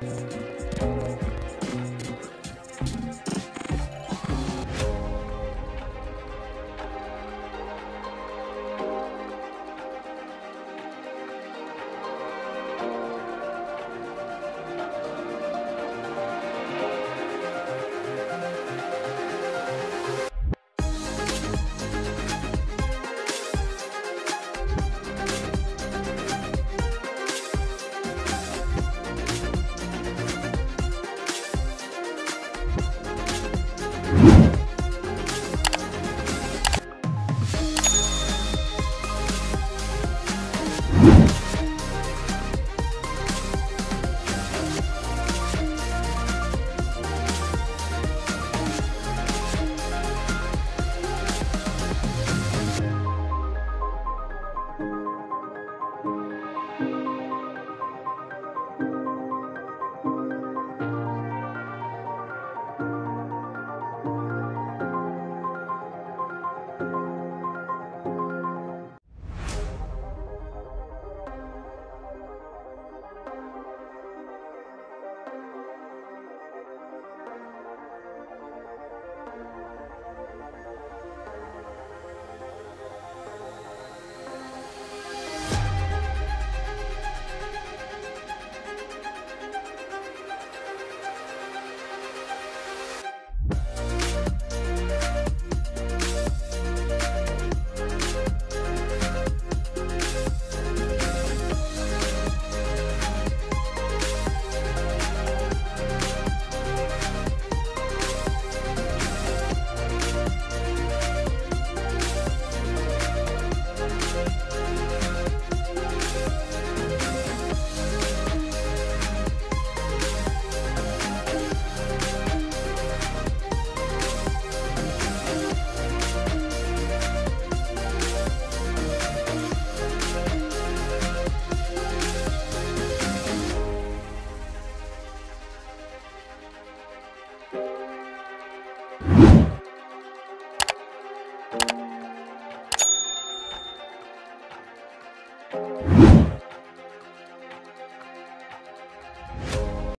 Bye. you